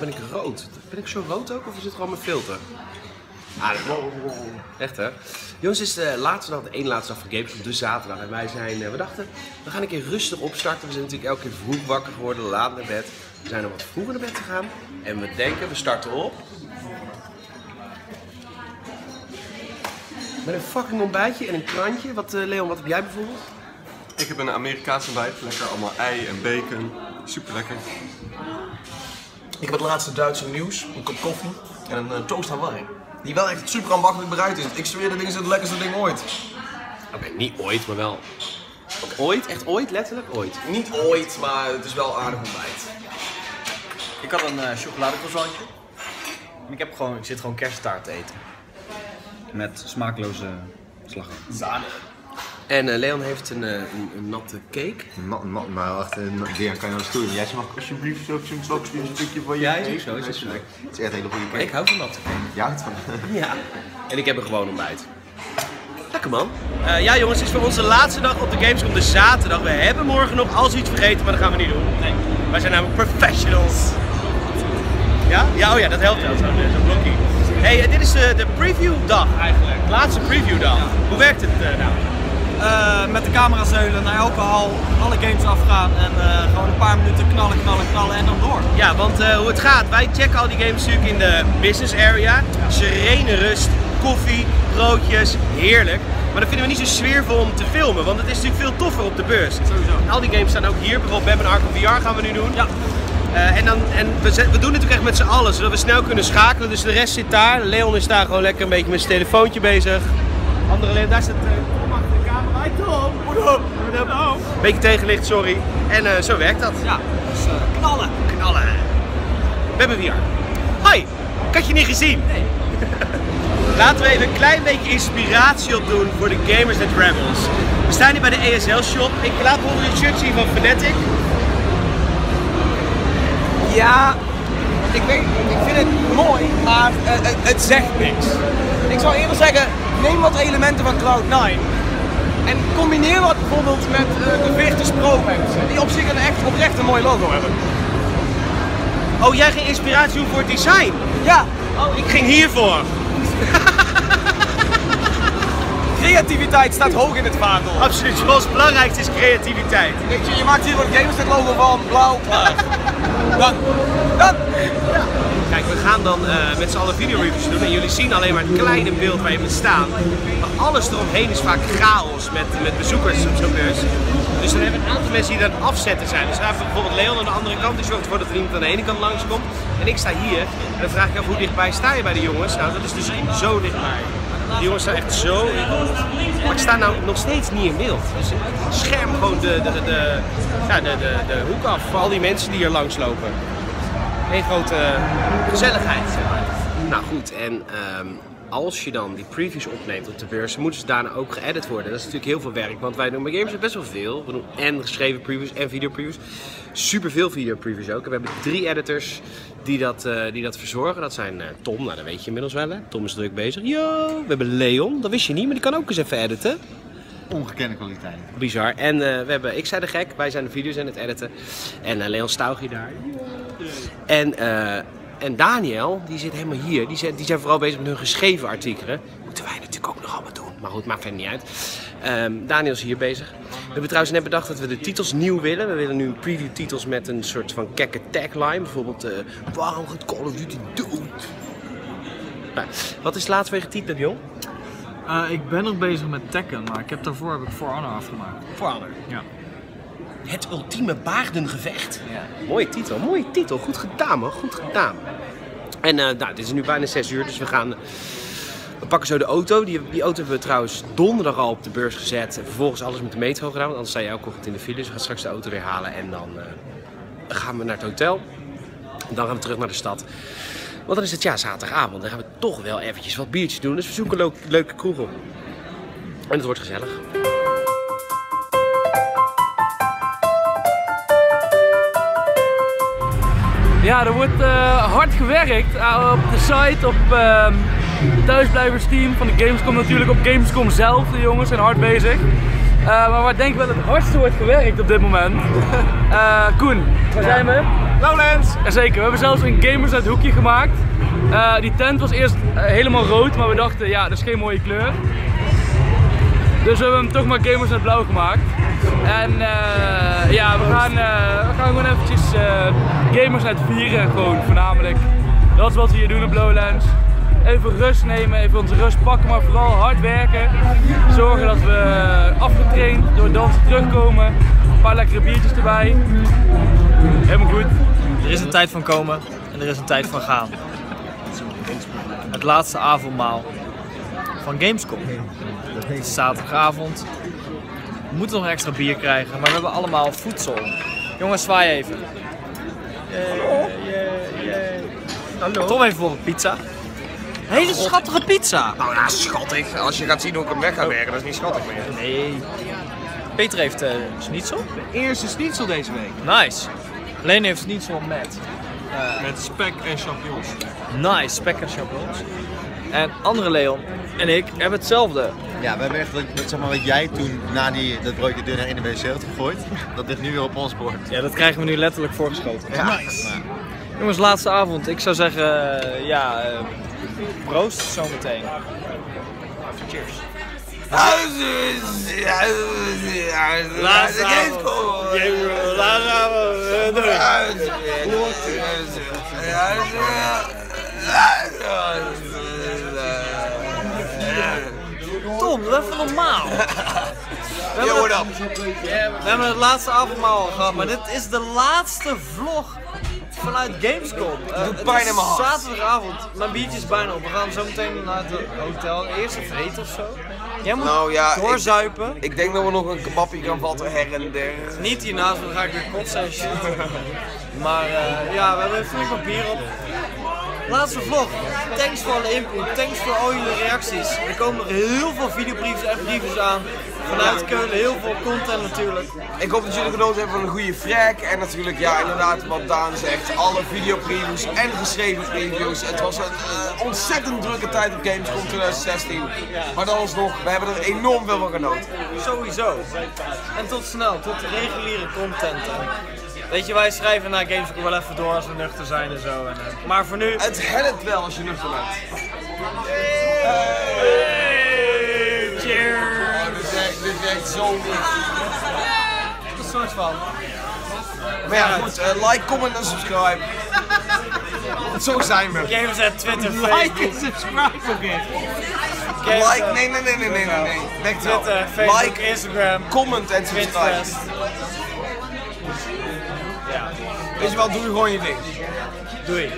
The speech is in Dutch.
Ben ik rood? Ben ik zo rood ook of is het gewoon mijn filter? Ah, Echt hè? Jongens, het is de laatste dag, de één laatste dag van Gamescom, de zaterdag. En wij zijn, eh, we dachten, we gaan een keer rustig opstarten. We zijn natuurlijk elke keer vroeg wakker geworden, laat naar bed. We zijn nog wat vroeger naar bed gegaan. En we denken, we starten op. Met een fucking ontbijtje en een krantje. Wat, eh, Leon, wat heb jij bijvoorbeeld? Ik heb een Amerikaanse ontbijt, lekker allemaal ei en bacon. Super lekker. Ik heb het laatste Duitse nieuws, een kop koffie en een uh, toast Hawaii. Die wel echt super ambachtelijk bereid is. Ik zweer, dat ding is het lekkerste ding ooit. Oké, niet ooit, maar wel. Ooit? Echt ooit? Letterlijk ooit? Niet ooit, maar het is wel aardig ontbijt. Ik had een uh, chocoladecroissantje. En ik, heb gewoon, ik zit gewoon kersttaart te eten. Met smaakloze slagroom. Zade. En uh, Leon heeft een, uh, een, een, natte cake. Nat, nat, maar wacht, Dean kan je wel eens doen. Jij mag alsjeblieft zo, stukje van je Ja, is ook zo, is ook zo. Het is echt een hele goede cake. Ik hou van natte cake. Ja, houdt van. Ja. En ik heb er gewoon ontbijt. Lekker man. Uh, ja jongens, het is voor onze laatste dag op de Gamescom, de zaterdag. We hebben morgen nog alles iets vergeten, maar dat gaan we niet doen. Nee. Wij zijn namelijk professionals. Ja? Ja, oh ja, dat helpt wel, zo'n zo blokje. Hey, dit is de, de preview dag eigenlijk. Laatste preview dag. Hoe werkt het nou? Uh, met de camerazeulen naar elke hal, alle games afgaan en uh, gewoon een paar minuten knallen, knallen, knallen en dan door. Ja, want uh, hoe het gaat, wij checken al die games natuurlijk in de business area. Serene rust, koffie, broodjes, heerlijk. Maar dat vinden we niet zo sfeervol om te filmen, want het is natuurlijk veel toffer op de beurs. Sowieso. Al die games staan ook hier, bijvoorbeeld Batman Arkham VR gaan we nu doen. Ja. En dan, en we, we doen het natuurlijk echt met z'n allen, zodat we snel kunnen schakelen. Dus de rest zit daar. Leon is daar gewoon lekker een beetje met zijn telefoontje bezig. Andere Leon, daar zit uh, Tom achter de camera. Hi Tom! What up? What up? Beetje tegenlicht, sorry. En uh, zo werkt dat. Ja, dus knallen. Knallen. We hebben VR. Hi! Ik had je niet gezien. Nee. Laten we even een klein beetje inspiratie opdoen voor de Gamers and Rebels. We staan hier bij de ESL shop. Ik laat bijvoorbeeld een shirt zien van Fnatic. Ja, ik, weet, ik vind het mooi, maar uh, het, het zegt niks. Ik zou eerder zeggen, neem wat elementen van Cloud9 en combineer wat bijvoorbeeld met uh, de Virtus Pro mensen, die op zich een echt oprecht een mooi logo hebben. Oh, jij ging inspiratie doen voor het design? Ja. Oh, ik ging hiervoor. Creativiteit staat hoog in het vaandel. Absoluut, zoals het belangrijkste is creativiteit. Weet je, je maakt hier voor het Gamers het logo van blauw. Dan, dan. Gaan dan uh, met z'n allen videoreviews doen en jullie zien alleen maar het kleine beeld waar je moet staan. Maar alles eromheen is vaak chaos met, met bezoekers beurs. Dus dan hebben een aantal mensen die dan afzetten zijn. Dus we bijvoorbeeld Leon aan de andere kant, die zorgt ervoor dat er iemand aan de ene kant langskomt. En ik sta hier en dan vraag ik af hoe dichtbij sta je bij de jongens? Nou, dat is dus zo dichtbij. Die jongens staan echt zo Maar ik sta nou nog steeds niet in beeld. Dus scherm gewoon de, de, de, ja, de, de, de hoek af voor al die mensen die hier langs Een grote gezelligheid. Zeg maar. Nou goed, en um, als je dan die previews opneemt op de beurs, moeten ze daarna ook geëdit worden. Dat is natuurlijk heel veel werk, want wij doen bij Games best wel veel. We doen en geschreven previews en video previews. Super veel video previews ook. En we hebben drie editors die dat, uh, die dat verzorgen. Dat zijn uh, Tom, nou dat weet je inmiddels wel hè. Tom is druk bezig. Yo! We hebben Leon, dat wist je niet, maar die kan ook eens even editen. Ongekende kwaliteit. Bizar. En uh, we hebben Ik zei de gek, wij zijn de video's aan het editen. En Leon Staugie daar. En, en Daniel, die zit helemaal hier. Die zijn, die zijn vooral bezig met hun geschreven artikelen. Moeten wij natuurlijk ook nog allemaal doen. Maar goed, maakt verder niet uit. Um, Daniel is hier bezig. We hebben trouwens net bedacht dat we de titels nieuw willen. We willen nu preview titels met een soort van kekke tagline. Bijvoorbeeld, uh, waarom gaat Call of Duty dood? Nou, wat is laatst weer getiteld, jong? Uh, ik ben nog bezig met Tekken, maar ik heb daarvoor heb ik For Honor afgemaakt. For Honor? Ja. Het ultieme baardengevecht. Ja. Mooie titel, mooie titel. Goed gedaan man, goed gedaan. En uh, nou, het is nu bijna 6 uur, dus we gaan... We pakken zo de auto. Die, die auto hebben we trouwens donderdag al op de beurs gezet. En vervolgens alles met de metro gedaan, want anders sta je elke ochtend in de file. Dus we gaan straks de auto weer halen en dan uh, gaan we naar het hotel. En dan gaan we terug naar de stad. Want dan is het ja zaterdagavond. Dan gaan we toch wel eventjes wat biertjes doen. Dus we zoeken een leuke kroeg op. En het wordt gezellig. Ja, er wordt uh, hard gewerkt uh, op de site, op uh, thuisblijversteam van de Gamescom natuurlijk, op Gamescom zelf. De jongens zijn hard bezig. maar waar denk ik wel het hardste wordt gewerkt op dit moment? Koen, waar zijn we? Lowlands! Jazeker, we hebben zelfs een Gamers uit hoekje gemaakt. Eh, die tent was eerst eh, helemaal rood, maar we dachten, ja, dat is geen mooie kleur. Dus we hebben hem toch maar Gamers uit blauw gemaakt. En eh, ja, we gaan, eh, gaan gewoon eventjes eh, Gamers uit vieren, gewoon voornamelijk. Dat is wat we hier doen op Lowlands. Even rust nemen, even onze rust pakken, maar vooral hard werken. Zorgen dat we afgetraind door dansen terugkomen. Een paar lekkere biertjes erbij. Helemaal goed. Er is een tijd van komen en er is een tijd van gaan. Het laatste avondmaal van Gamescom. Het is zaterdagavond. We moeten nog extra bier krijgen, maar we hebben allemaal voedsel. Jongens, zwaai even. Hallo. Tom even voor een pizza. Hele schattige pizza. Nou ja, schattig. Als je gaat zien hoe ik hem weg ga werken, dat is niet schattig meer. Nee. Peter heeft eh schnitzel. Eerste schnitzel deze week. Nice. Leen heeft schnitzel met Met spek en champignons. nice spek en champignons. En andere Leon en ik hebben hetzelfde. Ja, we hebben echt, wat, zeg maar, wat jij toen na die, dat broodje dunner in de wc had gegooid, dat ligt nu weer op ons bord. Ja, dat krijgen we nu letterlijk voorgeschoten. Nice. Jongens, laatste avond. Ik zou zeggen, eh, ja, eh, proost zometeen. Cheers. Laatste Laatste avond. Tom, doe even normaal. We Yo, what het, up? we hebben het laatste avondmaal al gehad, maar dit is de laatste vlog vanuit Gamescom. Uh, doet pijn in mijn hart. Zaterdagavond. Mijn biertje is bijna op. We gaan zo meteen naar het hotel. Eerst even eten of zo. Jij moet Nou ja, ik, doorzuipen. ik denk dat we nog een kebabje kan vatten her en der. Niet hiernaast, want dan ga ik weer kotsen en shit. Maar eh, ja, we hebben flink wat bier op. Laatste vlog. Thanks voor alle input. Thanks voor al jullie reacties. Er komen heel veel videobriefs en briefjes aan. Vanuit Keulen, heel veel content natuurlijk. Ik hoop dat jullie genoten hebben van een goede frag. En natuurlijk, ja, inderdaad, wat Daan zegt. Alle videopreviews en geschreven previews. Het was een eh, ontzettend drukke tijd op Gamescom 2016. Maar dan alsnog, we hebben er enorm veel van genoten. Sowieso. En tot snel, tot de reguliere content. Weet je, wij schrijven na Gamescom wel even door als we nuchter zijn en zo. En, eh, maar voor nu... Het helpt wel als je nuchter bent. Cheers! Oh, dit echt zo goed. Een soort van. Maar ja, goed, eh, like, comment en subscribe. Zo zijn we. Gamers at Twitter. Like en subscribe ook echt. Like, nee, nee, nee, nee, nee, nee, nee. Twitter, Facebook, Like, Instagram, comment en subscribe. Je wat, doe gewoon je ding. Doei.